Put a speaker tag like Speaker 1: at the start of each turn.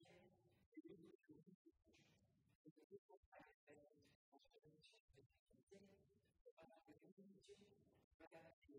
Speaker 1: Yeah.